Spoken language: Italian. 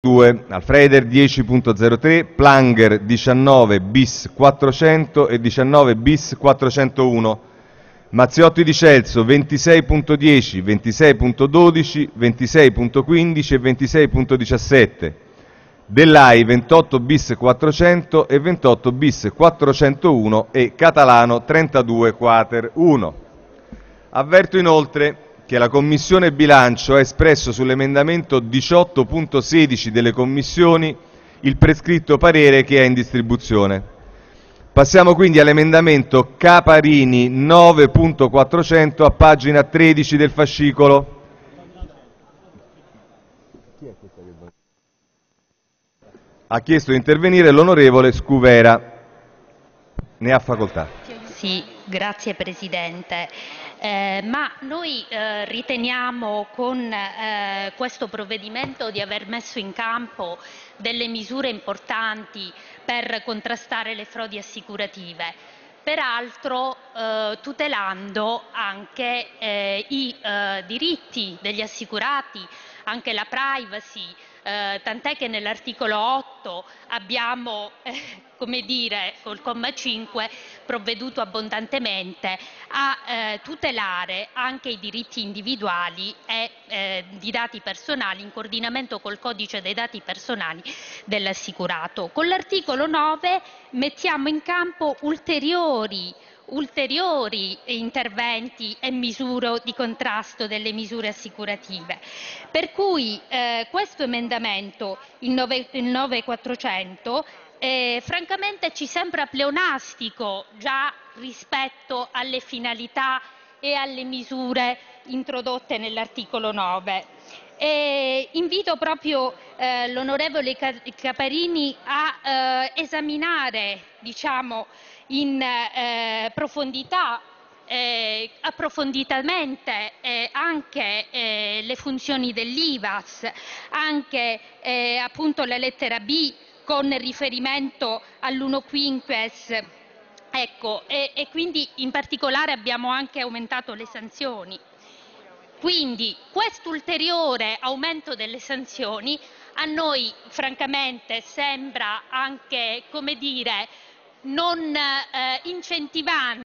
2, Alfreder 10.03, Planger 19 bis 400 e 19 bis 401, Mazziotti di Celso 26.10, 26.12, 26.15 e 26.17, Dell'AI 28 bis 400 e 28 bis 401 e Catalano 32 quater 1. Avverto inoltre che la Commissione bilancio ha espresso sull'emendamento 18.16 delle Commissioni il prescritto parere che è in distribuzione. Passiamo quindi all'emendamento Caparini 9.400 a pagina 13 del fascicolo. Ha chiesto di intervenire l'onorevole Scuvera. Ne ha facoltà. Sì, grazie Presidente. Eh, ma noi eh, riteniamo con eh, questo provvedimento di aver messo in campo delle misure importanti per contrastare le frodi assicurative, peraltro eh, tutelando anche eh, i eh, diritti degli assicurati, anche la privacy, eh, tant'è che nell'articolo 8 abbiamo, eh, come dire, col comma 5 provveduto abbondantemente a eh, tutelare anche i diritti individuali e eh, di dati personali in coordinamento col codice dei dati personali dell'assicurato. Con l'articolo 9 mettiamo in campo ulteriori ulteriori interventi e misure di contrasto delle misure assicurative. Per cui eh, questo emendamento, il, 9, il 9400, eh, francamente ci sembra pleonastico già rispetto alle finalità e alle misure introdotte nell'articolo 9. E invito proprio eh, l'onorevole Caparini a eh, esaminare diciamo, in eh, profondità eh, approfonditamente eh, anche eh, le funzioni dell'IVAS, anche eh, appunto la lettera B con riferimento all'1 quinques ecco, e, e quindi in particolare abbiamo anche aumentato le sanzioni. Quindi questo ulteriore aumento delle sanzioni a noi francamente sembra anche, come dire, non eh, incentivante